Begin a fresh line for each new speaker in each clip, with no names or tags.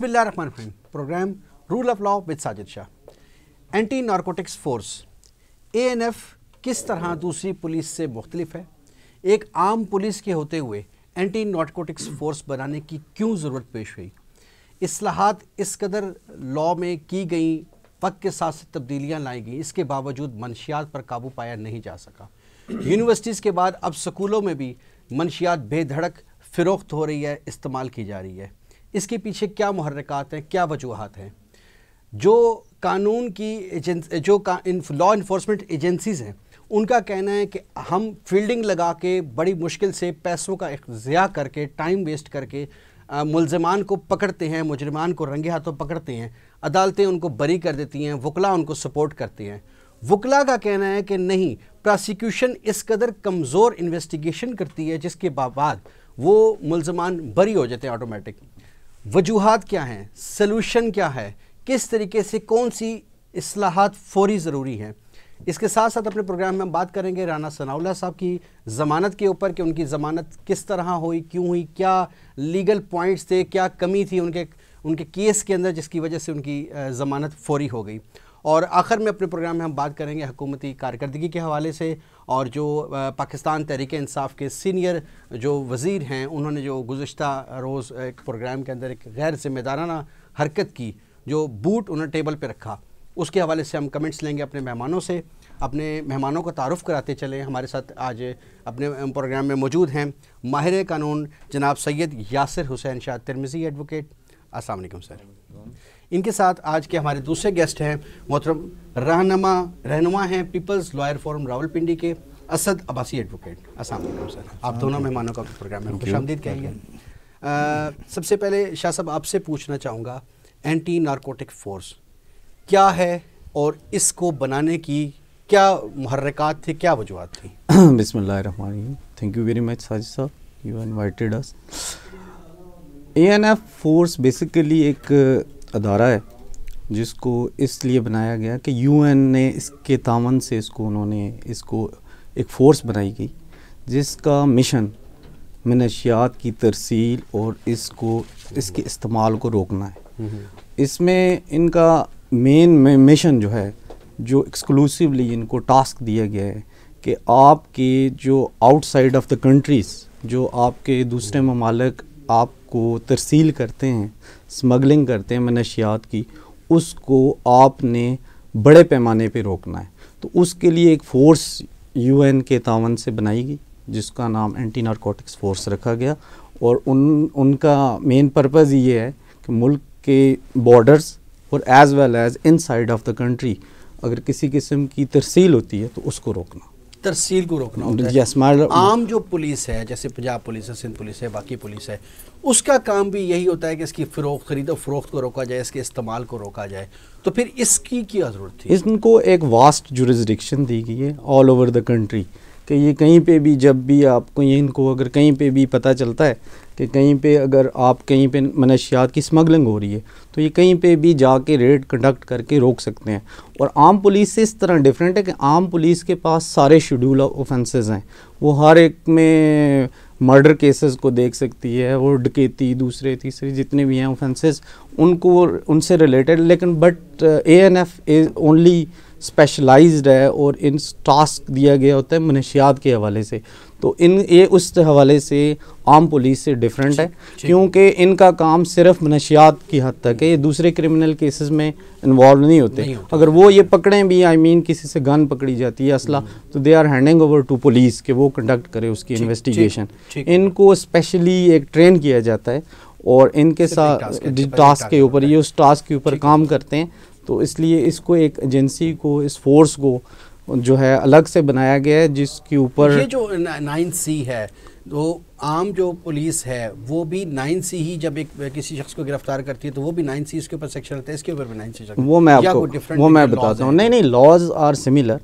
بسم اللہ الرحمن الرحیم۔ Programme rule of law with Sajid Shah. Anti narcotics force A N F کس طرح دوسری پولیس سے مختلف ہے؟ ایک عام پولیس کے ہوتے ہوئے اینٹی نارکوٹکس فورس بنانے کی کیوں ضرورت پیش ہوئی؟ اصلاحات اس قدر لا میں کی گئیں، وقت کے ساتھ تبدیلیاں لائی گئیں، اس کے باوجود منشیات پر قابو پایا نہیں جا سکا۔ یونیورسٹیز کے بعد اب سکولوں میں بھی منشیات بے دھڑک، فروخت ہو رہی ہے، استعمال کی جا رہی ہے۔ اس کے پیچھے کیا محرکات ہیں، کیا وجوہات ہیں؟ جو قانون کی جو لا انفورسمنٹ ایجنسیز ہیں، ان کا کہنا ہے کہ ہم فیلڈنگ لگا کے بڑی مشکل سے پیسوں کا ضیاع کر کے ٹائم ویسٹ کر کے ملزمان کو پکڑتے ہیں، مجرمان کو رنگے ہاتھوں پکڑتے ہیں، عدالتیں ان کو بری کر دیتی ہیں وکلا ان کو سپورٹ کرتے ہیں۔ وکلا کا کہنا ہے کہ نہیں پراسیکیوشن اس قدر کمزور انویسٹیگیشن کرتی ہے جس کے بعد وہ ملزمان بری ہو جاتے ہیں آٹومیٹک وجوہات کیا ہیں؟ سلوشن کیا ہے؟ کس طریقے سے کون سی اصلاحات فوری ضروری ہیں؟ اس کے ساتھ ساتھ اپنے پروگرام میں ہم بات کریں گے رانا ثناء اللہ صاحب کی ضمانت کے اوپر کہ ان کی ضمانت کس طرح ہوئی، کیوں ہوئی، کیا لیگل پوائنٹس تھے، کیا کمی تھی ان کے ان کے کیس کے اندر، جس کی وجہ سے ان کی ضمانت فوری ہو گئی۔ اور آخر میں اپنے پروگرام میں ہم بات کریں گے حکومتی کارکردگی کے حوالے سے اور جو پاکستان تحریک انصاف کے سینئر جو وزیر ہیں، انہوں نے جو گزشتہ روز ایک پروگرام کے اندر ایک غیر ذمہ دارانہ حرکت کی، جو بوٹ انہوں نے ٹیبل پہ رکھا، اس کے حوالے سے ہم کمنٹس لیں گے اپنے مہمانوں سے، اپنے مہمانوں کو تعارف کراتے چلیں۔ ہمارے ساتھ آج اپنے پروگرام میں موجود ہیں ماہر قانون جناب سید یاسر حسین شاہ ترمزی ایڈوکیٹ۔ السلام علیکم سر۔ ان کے ساتھ آج کے ہمارے دوسرے گیسٹ ہیں محترم رہنما رہنما ہیں people's lawyer forum Rawalpindi کے اسد عباسی ایڈوکیٹ السلام علیکم سر۔ آپ دونوں مہمانوں کا پروگرام میں خوش آمدید کہیں گے سب سے پہلے شاہ صاحب آپ سے پوچھنا چاہوں گا اینٹی نارکوٹک فورس کیا ہے اور اس کو بنانے کی کیا محرکات تھے کیا وجوہات تھی
بسم اللہ الرحمن الرحیم۔ Thank you very much Sajid صاحب you invited us A N F force basically ایک ادارہ ہے جس کو اس لیے بنایا گیا کہ یو این نے اس کے تعاون سے اس کو انہوں نے اس کو ایک فورس بنائی گئی جس کا مشن منشیات کی ترسیل اور اس کو اس کے استعمال کو روکنا ہے۔ اس میں ان کا مین مشن جو ہے جو ایکسکلوسیولی ان کو ٹاسک دیا گیا ہے کہ آپ کے جو outside of the countries جو آپ کے دوسرے ممالک آپ کو ترسیل کرتے ہیں اسمگلنگ کرتے ہیں منشیات کی، اس کو آپ نے بڑے پیمانے پہ روکنا ہے۔ تو اس کے لیے ایک فورس یو این کے تعاون سے بنائی گئی، جس کا نام اینٹی نارکوٹکس فورس رکھا گیا۔ اور ان ان کا مین پرپز یہ ہے کہ ملک کے بارڈرز اور as well as inside of the country اگر کسی قسم کی ترسیل ہوتی ہے تو اس کو روکنا۔
ترسیل کو روکنا ہوتا ہے۔ عام جو پولیس ہے جیسے پنجاب پولیس ہے سندھ پولیس ہے باقی پولیس ہے اس کا کام بھی یہی ہوتا ہے کہ اس کی فروخت خرید و فروخت کو روکا جائے اس کے استعمال کو روکا جائے۔ تو پھر اس کی کیا ضرورت تھی؟
ان کو ایک واسٹ جورسڈکشن دی گئی ہے آل اوور دا کنٹری کہ یہ کہیں پہ بھی جب بھی آپ کو ان کو اگر کہیں پہ بھی پتہ چلتا ہے کہ کہیں پہ اگر آپ کہیں پہ منشیات کی اسمگلنگ ہو رہی ہے، تو یہ کہیں پہ بھی جا کے ریڈ کنڈکٹ کر کے روک سکتے ہیں۔ اور عام پولیس سے اس طرح ڈیفرنٹ ہے کہ عام پولیس کے پاس سارے شیڈول اوفینسز ہیں۔ وہ ہر ایک میں مرڈر کیسز کو دیکھ سکتی ہے، وہ ڈکیتی دوسرے تیسرے جتنے بھی ہیں اوفینسز ان کو ان سے ریلیٹڈ لیکن but A N F is only specialised ہے اور ان ٹاسک دیا گیا ہوتا ہے منشیات کے حوالے سے۔ تو ان یہ اس حوالے سے عام پولیس سے ڈیفرنٹ ہے کیونکہ ان کا کام صرف منشیات کی حد تک ہے یہ دوسرے کرمنل کیسز میں انوالو نہیں ہوتے۔ اگر وہ یہ پکڑیں بھی آئی مین کسی سے گن پکڑی جاتی ہے اسلحہ تو they are handing over to police کہ وہ کنڈکٹ کرے اس کی انویسٹیگیشن ان کو اسپیشلی ایک ٹرین کیا جاتا ہے اور ان کے ساتھ ٹاسک کے اوپر یہ اس ٹاسک کے اوپر کام کرتے ہیں۔ تو اس لیے اس کو ایک ایجنسی کو اس فورس کو جو ہے الگ سے بنایا گیا ہے جس کے اوپر
یہ جو نائن سی ہے تو عام جو پولیس ہے وہ بھی نائن سی ہی جب ایک کسی شخص کو گرفتار کرتی ہے تو وہ بھی نائن سی اس کے اوپر سیکشن رہتا ہے اس کے اوپر بھی نائن سی
وہ میں آپ کو وہ میں بتاتا ہوں۔ نہیں نہیں لاز آر سملر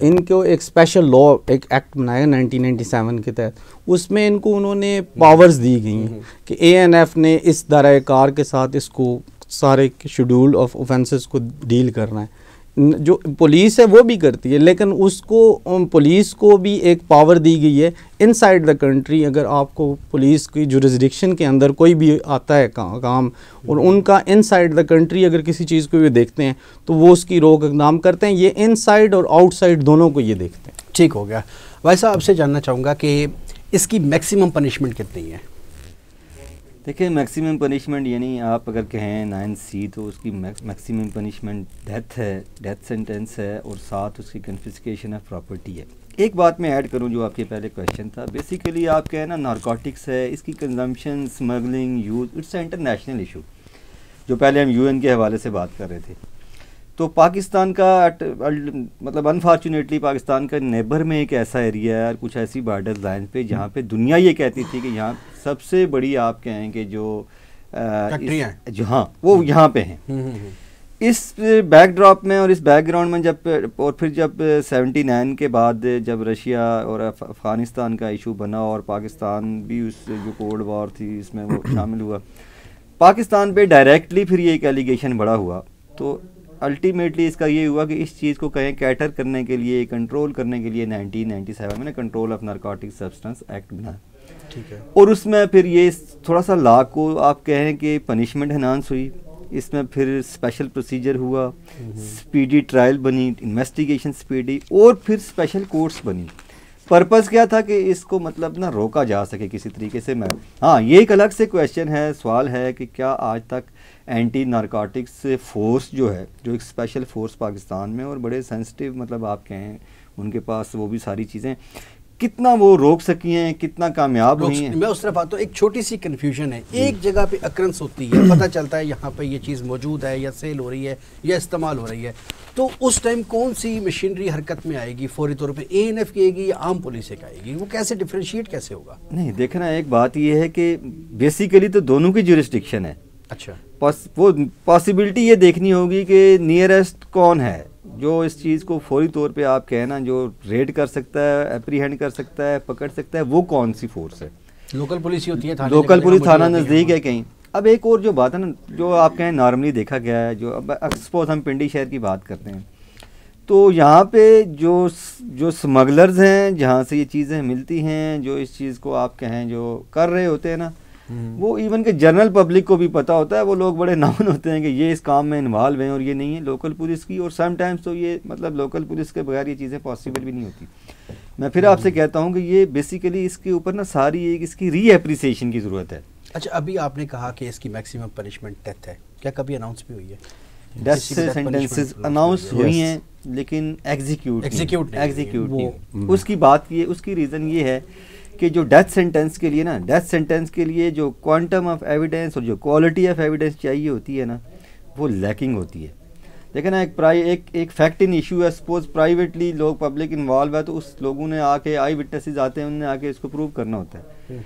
ان کو ایک اسپیشل لا ایک ایکٹ بنایا نائنٹین نائنٹی سیون کے تحت۔ اس میں ان کو انہوں نے پاورز دی گئی ہیں کہ اے این ایف نے اس دائرۂ کار کے ساتھ اس کو سارے شیڈول آف اوفینسز کو ڈیل کرنا ہے۔ جو پولیس ہے وہ بھی کرتی ہے، لیکن اس کو پولیس کو بھی ایک پاور دی گئی ہے۔ ان سائڈ دا کنٹری اگر آپ کو پولیس کی جورسڈکشن کے اندر کوئی بھی آتا ہے کام، اور ان کا ان سائڈ دا کنٹری اگر کسی چیز کو بھی دیکھتے ہیں، تو وہ اس کی روک اقدام کرتے ہیں۔ یہ ان سائڈ اور آؤٹ سائڈ دونوں کو یہ دیکھتے ہیں۔
ٹھیک ہو گیا۔ بھائی صاحب، آپ سے جاننا چاہوں گا کہ اس کی میکسیمم پنشمنٹ کتنی ہے؟
دیکھیں میکسیمم پنشمنٹ یعنی آپ اگر کہیں نائن سی تو اس کی میکسیمم پنشمنٹ ڈیتھ ہے ڈیتھ سینٹینس ہے اور ساتھ اس کی کنفسکیشن آف پراپرٹی ہے۔ ایک بات میں ایڈ کروں جو آپ کے پہلے کویشچن تھا بیسیکلی آپ کہیں نا نارکوٹکس ہے، اس کی consumption smuggling use it's a international issue جو پہلے ہم یو این کے حوالے سے بات کر رہے تھے۔ تو پاکستان کا مطلب انفارچونیٹلی پاکستان کا نیبر میں ایک ایسا ایریا ہے، اور کچھ ایسی بارڈر لائن پہ جہاں پہ دنیا یہ کہتی تھی کہ یہاں سب سے بڑی آپ کہیں کہ جو جو ہاں وہ یہاں پہ ہیں۔ اس بیک ڈراپ میں اور اس بیک گراؤنڈ میں جب اور پھر جب سیونٹی نائن کے بعد جب رشیا اور افغانستان کا ایشو بنا اور پاکستان بھی اس جو کولڈ وار تھی اس میں وہ شامل ہوا۔ پاکستان پہ ڈائریکٹلی پھر یہ ایک ایلیگیشن بڑا ہوا۔ تو الٹیمیٹلی اس کا یہ ہوا کہ اس چیز کو کہیں کیٹر کرنے کے لیے کنٹرول کرنے کے لیے نائنٹین نائنٹی سیون میں نے control of narcotic substance act بنایا اور اس میں پھر یہ تھوڑا سا لا کو آپ کہیں کہ پنشمنٹ انہانس ہوئی۔ اس میں پھر اسپیشل پروسیجر ہوا۔ اسپیڈی ٹرائل بنی انویسٹیگیشن اسپیڈی اور پھر اسپیشل کورٹس بنی۔ پرپز کیا تھا کہ اس کو مطلب نہ روکا جا سکے کسی طریقے سے۔ میں ہاں یہ ایک الگ سے کویشچن ہے سوال ہے کہ کیا آج تک اینٹی نارکوٹکس فورس جو ہے جو ایک اسپیشل فورس پاکستان میں اور بڑے سینسٹیو مطلب آپ کہیں ان کے پاس وہ بھی ساری چیزیں۔ کتنا وہ روک سکی ہیں کتنا کامیاب ہوئی ہیں؟
میں اس طرف آتا ہوں ایک چھوٹی سی کنفیوژن ہے۔ ایک جگہ پہ اکرنس ہوتی ہے پتہ چلتا ہے یہاں پہ یہ چیز موجود ہے یا سیل ہو رہی ہے یا استعمال ہو رہی ہے۔ تو اس ٹائم کون سی مشینری حرکت میں آئے گی؟ فوری طور پہ اے این ایف کی آئے گی یا عام پولیس ایک آئے گی؟ وہ کیسے ڈفرینشیٹ کیسے ہوگا؟
نہیں دیکھنا ایک بات یہ ہے کہ بیسیکلی تو دونوں کی جورسڈکشن ہے۔
اچھا۔
وہ پاسبلٹی یہ دیکھنی ہوگی کہ نیئرسٹ کون ہے۔ جو اس چیز کو فوری طور پہ آپ کہنا جو ریڈ کر سکتا ہے اپریہینڈ کر سکتا ہے پکڑ سکتا ہے وہ کون سی فورس ہے؟
لوکل پولیس ہی ہوتی ہے
لوکل پولیس تھانہ نزدیک ہے کہیں۔ اب ایک اور جو بات ہے نا جو آپ کہیں نارملی دیکھا گیا ہے جو اب سپوز ہم پنڈی شہر کی بات کرتے ہیں۔ تو یہاں پہ جو جو اسمگلرز ہیں جہاں سے یہ چیزیں ملتی ہیں جو اس چیز کو آپ کہیں جو کر رہے ہوتے ہیں نا وہ ایون کہ جنرل پبلک کو بھی پتہ ہوتا ہے وہ لوگ بڑے ناؤن ہوتے ہیں کہ یہ اس کام میں انوالو ہیں اور یہ نہیں ہے لوکل پولیس کی اور سم ٹائمس تو یہ مطلب لوکل پولیس کے بغیر یہ چیزیں پاسبل بھی نہیں ہوتی۔ میں پھر آپ سے کہتا ہوں کہ یہ بیسیکلی اس کے اوپر نا ساری ایک اس کی ری اپریسیشن کی ضرورت ہے۔
اچھا ابھی آپ نے کہا کہ اس کی میکسیمم پنشمنٹ ڈیتھ ہے۔ کیا کبھی اناؤنس بھی ہوئی ہے؟
ڈیتھ سینٹنسز اناؤنس ہوئی ہیں لیکن ایگزیکیوٹ ایگزیکیوٹ اس کی بات یہ اس کی ریزن یہ ہے کہ جو ڈیتھ سینٹینس کے لیے نا ڈیتھ سینٹینس کے لیے جو کوانٹم آف ایویڈینس اور جو کوالٹی آف ایویڈینس چاہیے ہوتی ہے نا وہ لیکنگ ہوتی ہے۔ لیکن نا ایک پرائی ایک ایک فیکٹ ان ایشو ہے۔ سپوز پرائیویٹلی لوگ پبلک انوالو ہے تو اس لوگوں نے آ کے آئی وٹنسز آتے ہیں انہوں نے آ کے اس کو پروو کرنا ہوتا ہے۔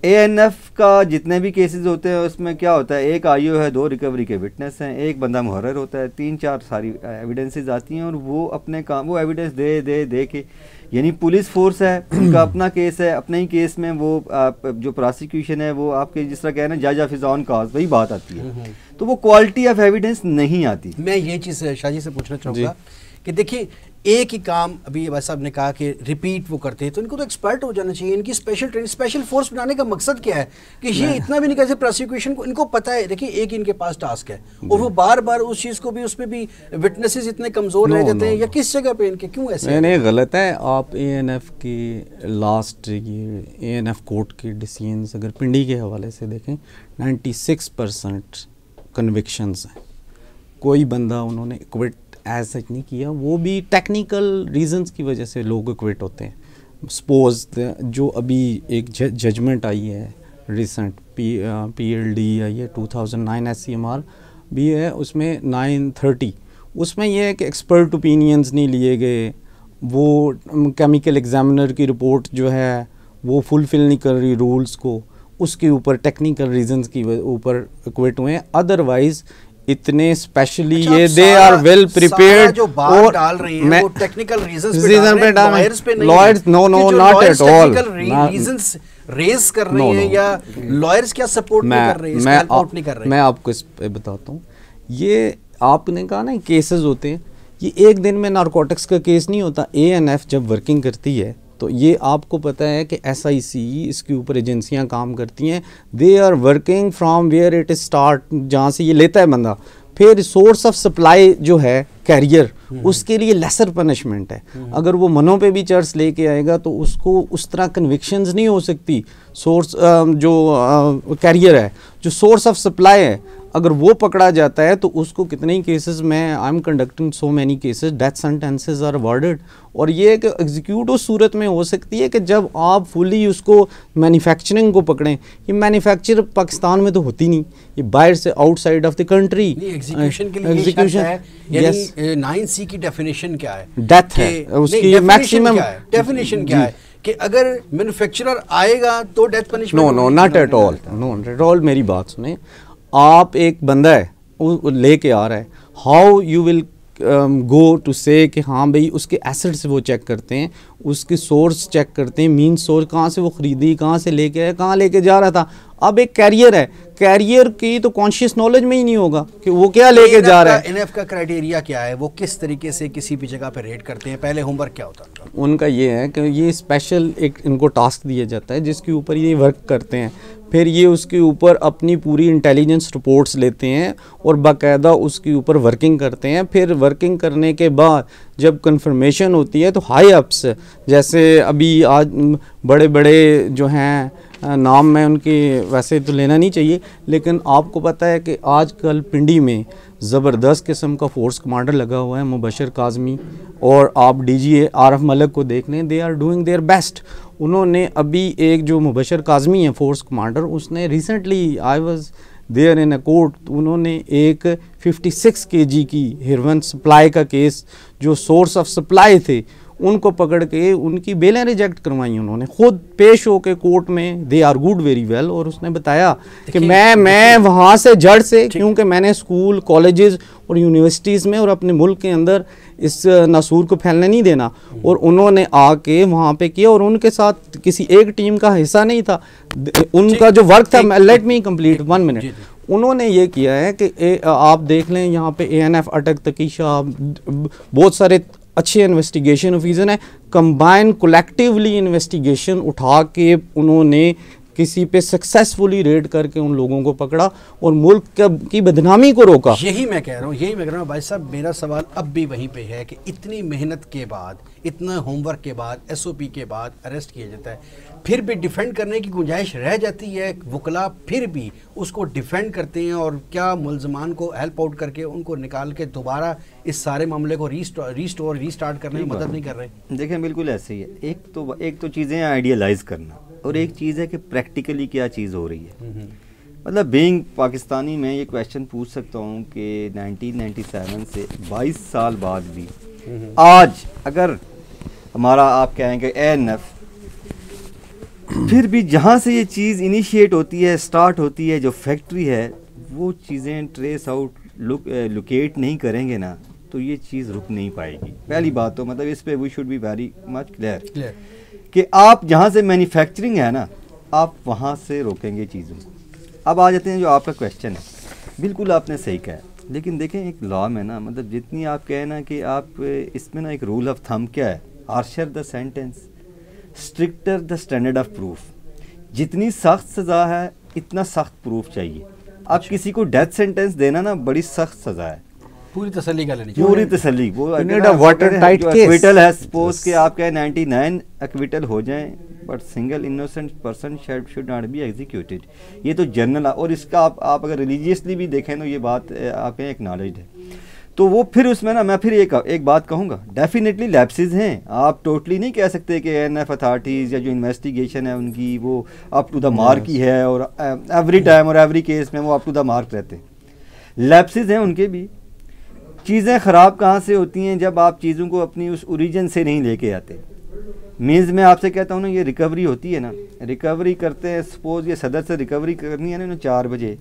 اے این ایف کا جتنے بھی کیسز ہوتے ہیں اس میں کیا ہوتا ہے؟ ایک آئی او ہے دو ریکوری کے وٹنس ہیں۔ ایک بندہ محرر ہوتا ہے تین چار ساری ایویڈنسز آتی ہیں اور وہ اپنے کام وہ ایویڈنس دے دے دے کے یعنی پولیس فورس ہے ان کا اپنا کیس ہے اپنے ہی کیس میں وہ جو پراسیکیوشن ہے وہ آپ کے جس طرح کہنا جاج آف آن کاز وہی بات آتی ہے تو وہ کوالٹی آف ایویڈنس نہیں آتی
میں یہ چیز شاہ جی سے پوچھنا چاہوں گا جی۔ کہ دیکھیے ایک ہی کام ابھی بھائی صاحب نے کہا کہ ریپیٹ وہ کرتے ہیں تو ان کو تو ایکسپرٹ ہو جانا چاہیے ان کی اسپیشل ٹریننگ اسپیشل فورس بنانے کا مقصد کیا ہے؟ کہ یہ اتنا بھی نہیں کہتے پروسیکیوشن کو ان کو پتہ ہے دیکھیے ایک ان کے پاس ٹاسک ہے۔ اور وہ بار بار اس چیز کو بھی اس پہ بھی وٹنسز اتنے کمزور رہ جاتے ہیں یا کس جگہ پہ ان کے؟ کیوں ایسے؟
نہیں غلط ہے۔ آپ اے این ایف کی لاسٹ یہ اے این ایف کورٹ کے ڈیسیجنز اگر پنڈی کے حوالے سے دیکھیں نائنٹی سکس پرسنٹ کنوکشنز ہیں۔ کوئی بندہ انہوں نے کوئٹ ایز سچ نہیں کیا، وہ بھی ٹیکنیکل ریزنس کی وجہ سے لوگ اکویٹ ہوتے ہیں۔ سپوز جو ابھی ایک ججمنٹ آئی ہے recent P P L D آئی ہے two thousand nine S C M R بھی ہے، اس میں نائن تھرٹی اس میں یہ ہے کہ ایکسپرٹ اوپینینس نہیں لیے گئے۔ وہ کیمیکل ایگزامنر کی رپورٹ جو ہے، وہ فلفل نہیں کر رہی رولس کو۔ اس کے اوپر ٹیکنیکل ریزنس کی اوپر اکویٹ ہوئے۔ ہیں ادروائز اتنے اسپیشلی اچھا، یہ دے آر ویل پریپیئرڈ
اور ڈال رہی ہیں وہ ٹیکنیکل ریزنز
پہ ڈال رہے ہیں lawyers no no not at all
reasons raise کر رہے ہیں یا لائرز کیا سپورٹ نہیں کر رہے ہیں
میں میں آپ کو اس پہ بتاتا ہوں۔ یہ آپ نے کہا نا کیسز ہوتے ہیں۔ یہ ایک دن میں نارکوٹکس کا کیس نہیں ہوتا۔ اے این ایف جب ورکنگ کرتی ہے تو یہ آپ کو پتہ ہے کہ ایس آئی سی اس کے اوپر ایجنسیاں کام کرتی ہیں۔ They are working from where it start جہاں سے یہ لیتا ہے بندہ۔ پھر سورس آف سپلائی جو ہے کیریئر اس کے لیے لیسر پنشمنٹ ہے۔ اگر وہ منوں پہ بھی چرچ لے کے آئے گا تو اس کو اس طرح کنوکشنز نہیں ہو سکتی۔ سورس جو کیریئر ہے، جو سورس آف سپلائی ہے اگر وہ پکڑا جاتا ہے تو اس کو کتنے ہی کیسز میں I am conducting so many cases death sentences are اور یہ کہ ایگزیکیوٹ اس صورت میں ہو سکتی ہے کہ جب آپ فلی اس کو مینوفیکچرنگ کو پکڑیں یہ مینوفیکچر پاکستان میں تو ہوتی نہیں یہ باہر سے outside of the country
execution nine C کی ڈیفینیشن کیا ہے؟
ڈیتھ ہے اس کی میکسیمم
ڈیفینیشن کیا ہے؟ کہ اگر مینوفیکچرر آئے گا تو death punishment
no no not at all no at all میری بات سنیں۔ آپ ایک بندہ ہے، وہ لے کے آ رہا ہے۔ How you will go to say کہ ہاں بھائی، اس کے ایسڈ سے وہ چیک کرتے ہیں، اس کے سورس چیک کرتے ہیں۔ مین سورس کہاں سے وہ خریدی، کہاں سے لے کے آئے کہاں لے کے جا رہا تھا۔ اب ایک کیریئر ہے کیریئر کی تو کانشیس نالج میں ہی نہیں ہوگا کہ وہ کیا لے کے جا رہا ہے۔
این ایف کا کرائٹیریا کیا ہے؟ وہ کس طریقے سے کسی بھی جگہ پہ ریٹ کرتے ہیں؟ پہلے ہوم ورک کیا ہوتا ہے؟
ان کا یہ ہے کہ یہ اسپیشل ایک ان کو ٹاسک دیا جاتا ہے جس کے اوپر یہ ورک کرتے ہیں۔ پھر یہ اس کے اوپر اپنی پوری انٹیلیجنس رپورٹس لیتے ہیں اور باقاعدہ اس کے اوپر ورکنگ کرتے ہیں۔ پھر ورکنگ کرنے کے بعد جب کنفرمیشن ہوتی ہے تو ہائی اپس جیسے ابھی آج بڑے بڑے جو ہیں نام میں ان کی ویسے تو لینا نہیں چاہیے، لیکن آپ کو پتہ ہے کہ آج کل پنڈی میں زبردست قسم کا فورس کمانڈر لگا ہوا ہے، مبشر کاظمی، اور آپ ڈی جی اے عارف ملک کو دیکھ لیں they are doing their best انہوں نے ابھی ایک جو مبشر کاظمی ہے فورس کمانڈر، اس نے recently I was there in a court انہوں نے ایک ففٹی سکس کے جی کی ہیروئن سپلائی کا کیس، جو سورس آف سپلائی تھے ان کو پکڑ کے ان کی بیلیں ریجیکٹ کروائیں انہوں نے۔ خود پیش ہو کے کورٹ میں they are good very well اور اس نے بتایا کہ میں میں وہاں سے جڑ سے کیونکہ میں نے اسکول کالجز اور یونیورسٹیز میں اور اپنے ملک کے اندر اس ناسور کو پھیلنے نہیں دینا۔ اور انہوں نے آ کے وہاں پہ کیا اور ان کے ساتھ کسی ایک ٹیم کا حصہ نہیں تھا۔ ان کا جو ورک تھا let me complete one minute انہوں نے یہ کیا ہے کہ آپ دیکھ لیں یہاں پہ اے این ایف اٹک تکیشہ بہت سارے اچھے انویسٹیگیشن آفیسر ہیں۔ کمبائن کولیکٹیولی انویسٹیگیشن اٹھا کے انہوں نے کسی پہ سکسیسفلی ریڈ کر کے ان لوگوں کو پکڑا اور ملک کی بدنامی کو روکا۔
یہی میں کہہ رہا ہوں، یہی میں کہہ رہا ہوں، بھائی صاحب، میرا سوال اب بھی وہیں پہ ہے کہ اتنی محنت کے بعد، اتنا ہوم ورک کے بعد ایس او پی کے بعد اریسٹ کیا جاتا ہے۔ پھر بھی ڈیفینڈ کرنے کی گنجائش رہ جاتی ہے وکلا پھر بھی اس کو ڈیفینڈ کرتے ہیں اور کیا ملزمان کو ہیلپ آؤٹ کر کے ان کو نکال کے دوبارہ اس سارے معاملے کو ریسٹور ریسٹارٹ کرنے میں مدد نہیں کر رہے۔
دیکھیں بالکل ایسے ہی ہے۔ ایک تو ایک تو چیزیں آئیڈیالائز کرنا۔ اور ایک چیز ہے کہ پریکٹیکلی کیا چیز ہو رہی ہے۔ مطلب بینگ پاکستانی میں یہ کویشچن پوچھ سکتا ہوں کہ نائنٹین نائنٹی سیون سے بائیس سال بعد بھی آج اگر ہمارا آپ کہیں کہ اے ایف پھر بھی جہاں سے یہ چیز انیشیٹ ہوتی ہے سٹارٹ ہوتی ہے جو فیکٹری ہے وہ چیزیں ٹریس آؤٹ لوکیٹ نہیں کریں گے نا تو یہ چیز رک نہیں پائے گی۔ پہلی بات تو مطلب اس پہ we should be very much clear کہ آپ جہاں سے مینوفیکچرنگ ہے نا آپ وہاں سے روکیں گے چیزوں۔ اب آ جاتے ہیں جو آپ کا کویشچن ہے۔ بالکل آپ نے صحیح کہا ہے۔ لیکن دیکھیں ایک لا میں نا مطلب جتنی آپ کہیں نا کہ آپ اس میں نا ایک رول آف تھم کیا ہے۔ Harsher the sentence stricter the standard of proof جتنی سخت سزا ہے اتنا سخت پروف چاہیے۔ آپ کسی کو ڈیتھ سینٹینس دینا نا بڑی سخت سزا ہے۔
پوری تسلی کا لینی
پوری تسلی۔ وہ اکویٹل ہے سپوز کہ آپ کہیں نائنٹی نائن اکویٹل ہو جائیں but single innocent person should not be executed یہ تو جنرل اور اس کا آپ آپ اگر ریلیجیسلی بھی دیکھیں تو یہ بات آپ کہیں ایک نالج ہے۔ تو وہ پھر اس میں نا میں پھر ایک ایک بات کہوں گا۔ ڈیفینیٹلی لیپسز ہیں۔ آپ ٹوٹلی نہیں کہہ سکتے کہ این ایف اتھارٹیز یا جو انویسٹیگیشن ہے ان کی وہ اپ ٹو دا مارک ہی ہے اور ایوری ٹائم اور ایوری کیس میں وہ اپ ٹو دا مارک رہتے ہیں۔ لیپسز ہیں ان کے بھی۔ چیزیں خراب کہاں سے ہوتی ہیں جب آپ چیزوں کو اپنی اس اوریجن سے نہیں لے کے آتے؟ مینز میں آپ سے کہتا ہوں نا یہ ریکوری ہوتی ہے نا۔ ریکوری کرتے ہیں سپوز یہ صدر سے ریکوری کرنی ہے نا چار بجے۔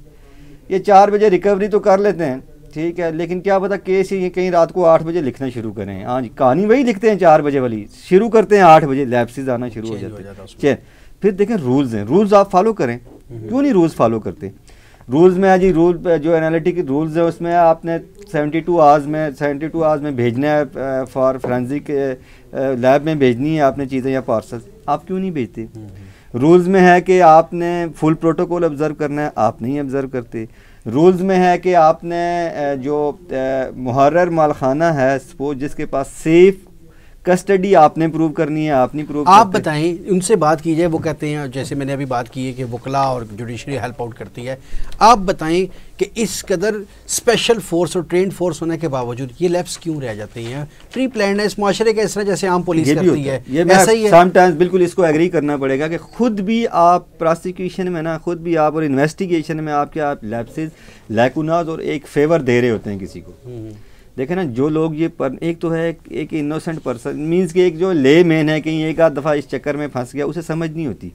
یہ چار بجے ریکوری تو کر لیتے ہیں۔ ٹھیک ہے لیکن کیا پتا کیس یہ کہیں رات کو آٹھ بجے لکھنا شروع کریں۔ ہاں جی کہانی وہی لکھتے ہیں چار بجے والی۔ شروع کرتے ہیں آٹھ بجے لیپسز آنا شروع ہو جاتے ہیں پھر دیکھیں رولز ہیں۔ رولز آپ فالو کریں۔ کیوں نہیں رولز فالو کرتے؟ رولز میں جی رول جو انالیٹک رولز ہے اس میں آپ نے سیونٹی ٹو آورز میں سیونٹی ٹو آورز میں بھیجنا ہے فار فرینزک لیب میں بھیجنی ہے آپ نے چیزیں یا پارسل آپ کیوں نہیں بھیجتے؟ رولز میں ہے کہ آپ نے فل پروٹوکول آبزرو کرنا ہے آپ نہیں آبزرو کرتے۔ رولز میں ہے کہ آپ نے جو محرر مالخانہ ہے سپوز جس کے پاس سیف کسٹڈی آپ نے پروو کرنی ہے آپ نہیں پروو
آپ بتائیں ان سے بات کی جائے وہ کہتے ہیں جیسے میں نے ابھی بات کی ہے کہ وکلا اور جوڈیشری ہیلپ آؤٹ کرتی ہے۔ آپ بتائیں کہ اس قدر اسپیشل فورس اور ٹرینڈ فورس ہونے کے باوجود یہ لیبس کیوں رہ جاتے ہیں؟ پری پلانڈ ہے اس معاشرے کا اس طرح جیسے عام پولیس کرتی ہے۔
یہ ایسا ہی ہے۔ سم ٹائمز بالکل اس کو ایگری کرنا پڑے گا کہ خود بھی آپ پراسیکیوشن میں نا خود بھی آپ اور انویسٹیگیشن میں آپ کے آپ لیبسز لیکوناز اور ایک فیور دے رہے ہوتے ہیں کسی کو۔ دیکھیں نا جو لوگ یہ پر ایک تو ہے ایک انوسنٹ پرسن مینس کہ ایک جو لے مین ہے کہیں ایک آدھ دفعہ اس چکر میں پھنس گیا اسے سمجھ نہیں ہوتی۔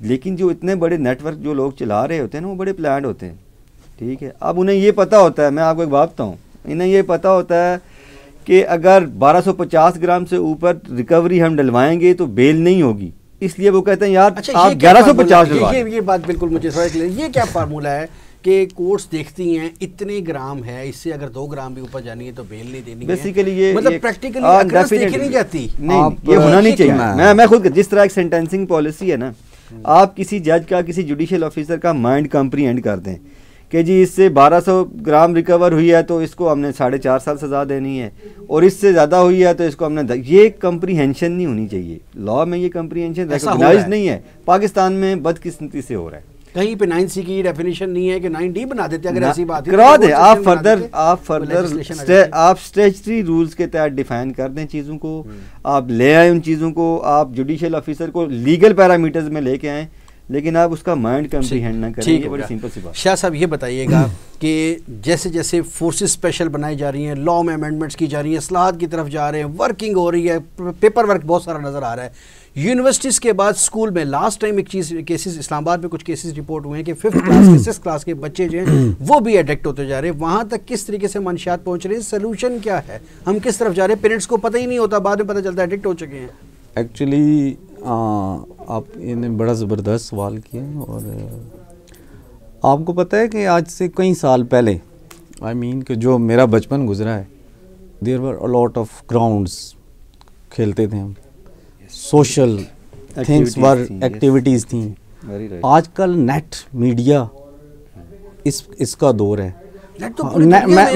لیکن جو اتنے بڑے نیٹ ورک جو لوگ چلا رہے ہوتے ہیں نا وہ بڑے پلانڈ ہوتے ہیں۔ ٹھیک ہے؟ اب انہیں یہ پتہ ہوتا ہے میں آپ کو ایک بات ہوں انہیں یہ پتہ ہوتا ہے کہ اگر بارہ سو پچاس گرام سے اوپر ریکوری ہم ڈلوائیں گے تو بیل نہیں ہوگی۔ اس لیے وہ کہتے ہیں یار
اچھا، آپ گیارہ سو پچاس یہ بات بالکل مجھے یہ کیا فارمولہ ہے؟ کہ کورٹس دیکھتی ہیں اتنے گرام ہے اس سے اگر دو گرام بھی اوپر جانی ہے تو بیل نہیں دینی
بیسیکلی یہ
مطلب پریکٹیکلی اکرس دیکھی نہیں جاتی۔
نہیں یہ ہونا نہیں چاہیے۔ میں میں خود جس طرح ایک سینٹینسنگ پالیسی ہے نا آپ کسی جج کا کسی جوڈیشل آفیسر کا مائنڈ کمپریہنڈ کر دیں کہ جی اس سے بارہ سو گرام ریکور ہوئی ہے تو اس کو ہم نے ساڑھے چار سال سزا دینی ہے اور اس سے زیادہ ہوئی ہے تو اس کو ہم نے یہ کمپریہنشن نہیں ہونی چاہیے۔ لا میں یہ کمپریہنشن ریکگنائز نہیں ہے۔ پاکستان میں بدقسمتی سے ہو رہا ہے۔
کہیں پہ نائن سی کی ڈیفینیشن نہیں ہے کہ نائن ڈی بنا دیتے اگر ایسی بات
کرا دیں آپ فردر آپ فردر آپ اسٹیچری رولز کے تحت ڈیفائن کر دیں چیزوں کو۔ آپ لے آئیں ان چیزوں کو آپ جوڈیشل آفیسر کو لیگل پیرامیٹرز میں لے کے آئیں لیکن آپ اس کا مائنڈ کمپریہینڈ نہ کریں یہ بڑی سمپل سی بات
شاہ صاحب یہ بتائیے گا کہ جیسے جیسے فورسز اسپیشل بنائی جا رہی ہیں لا میں امینڈمنٹس کی جا رہی ہیں اصلاحات کی طرف جا رہے ہیں ورکنگ ہو رہی ہے پیپر ورک بہت سارا نظر آ رہا ہے۔ یونیورسٹیز کے بعد اسکول میں لاسٹ ٹائم ایک چیز کیسز اسلام آباد میں کچھ کیسز رپورٹ ہوئے ہیں کہ ففتھ کلاس کے سکس کلاس کے بچے جو ہیں وہ بھی ایڈکٹ ہوتے جا رہے ہیں۔ وہاں تک کس طریقے سے منشیات پہنچ رہے ہیں؟ سلوشن کیا ہے؟ ہم کس طرف جا رہے ہیں؟ پیرنٹس کو پتہ ہی نہیں ہوتا بعد میں پتہ چلتا ہے ایڈکٹ ہو چکے ہیں۔
ایکچولی آپ نے بڑا زبردست سوال کیا اور آپ کو پتہ ہے کہ آج سے کئی سال پہلے آئی مین کہ جو میرا بچپن گزرا ہے there were a lot of grounds کھیلتے تھے ہم۔ سوشل تھنگس ور ایکٹیویٹیز تھیں۔ آج کل نیٹ میڈیا اس اس کا دور ہے۔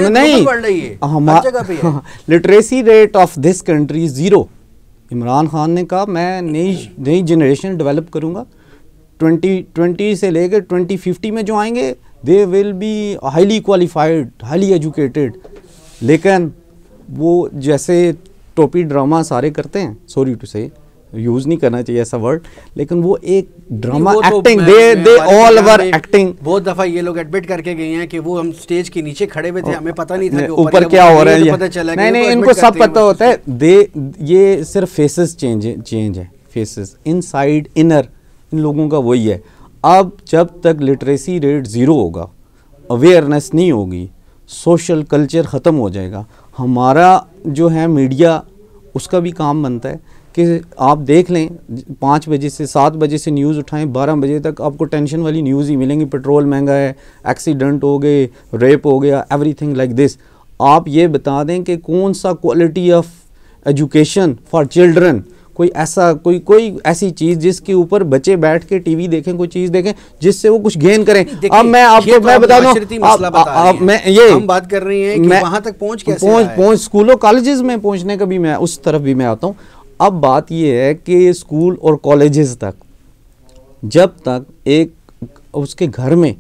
نہیں literacy rate of this country zero Imran Khan نے کہا میں نئی نئی جنریشن ڈیولپ کروں گا۔ ٹوینٹی ٹوینٹی سے لے کے ٹوینٹی ففٹی میں جو آئیں گے they will be highly qualified highly educated لیکن وہ جیسے ٹوپی ڈرامہ سارے کرتے ہیں سوری ٹو سے یوز نہیں کرنا چاہیے ایسا ورڈ لیکن وہ ایک ڈرامہ ایکٹنگ دے دے آل اوور ایکٹنگ
بہت دفعہ یہ لوگ ایڈمٹ کر کے گئے ہیں کہ وہ ہم سٹیج کے نیچے کھڑے ہوئے تھے ہمیں پتہ نہیں تھا کہ
اوپر کیا ہو رہا ہے نہیں نہیں ان کو سب پتہ ہوتا ہے دے یہ صرف فیسز چینج چینج ہے فیسز ان سائڈ انر ان لوگوں کا وہی ہے۔ اب جب تک لٹریسی ریٹ زیرو ہوگا اویئرنیس نہیں ہوگی سوشل کلچر ختم ہو جائے گا۔ ہمارا جو ہے میڈیا اس کا بھی کام بنتا ہے۔ کہ آپ دیکھ لیں پانچ بجے سے سات بجے سے نیوز اٹھائیں بارہ بجے تک آپ کو ٹینشن والی نیوز ہی ملیں گی۔ پیٹرول مہنگا ہے ایکسیڈنٹ ہو گئے ریپ ہو گیا ایوری تھنگ لائک دس آپ یہ بتا دیں کہ کون سا quality of education for children کوئی ایسا کوئی کوئی ایسی چیز جس کے اوپر بچے بیٹھ کے ٹی وی دیکھیں کوئی چیز دیکھیں جس سے وہ کچھ گین کریں۔ اب میں آپ کو میں بتا دوں میں یہ
بات کر رہی ہیں وہاں تک پہنچ
پہنچ اسکولوں کالجز میں پہنچنے کا بھی میں اس طرف بھی میں آتا ہوں۔ اب بات یہ ہے کہ اسکول اور کالجز تک، جب تک ایک اس کے گھر میں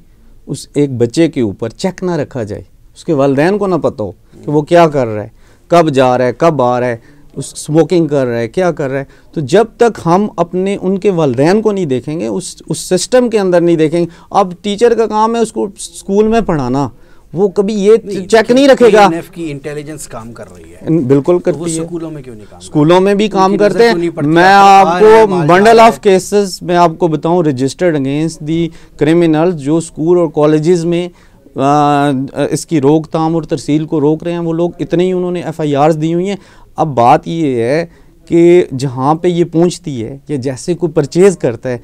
اس ایک بچے کے اوپر چیک نہ رکھا جائے، اس کے والدین کو نہ پتہ ہو کہ وہ کیا کر رہا ہے، کب جا رہا ہے، کب آ رہا ہے، اس اسموکنگ کر رہا ہے، کیا کر رہا ہے۔ تو جب تک ہم اپنے ان کے والدین کو نہیں دیکھیں گے، اس اس سسٹم کے اندر نہیں دیکھیں گے، اب ٹیچر کا کام ہے اس کو اسکول میں پڑھانا۔ وہ کبھی یہ چیک نہیں رکھے گا۔
کی انٹیلیجنس کام کر رہی ہے۔
بالکل کرتی ہے۔
سکولوں میں کیوں نہیں کام
سکولوں میں بھی کام کرتے ہیں۔ میں آپ کو بنڈل آف کیسز میں آپ کو بتاؤں رجسٹرڈ اگینسٹ دی کریمنل جو سکول اور کالجز میں اس کی روک تھام اور ترسیل کو روک رہے ہیں وہ لوگ اتنے ہی انہوں نے ایف آئی آرز دی ہوئی ہیں۔ اب بات یہ ہے کہ جہاں پہ یہ پہنچتی ہے یا جیسے کوئی پرچیز کرتا ہے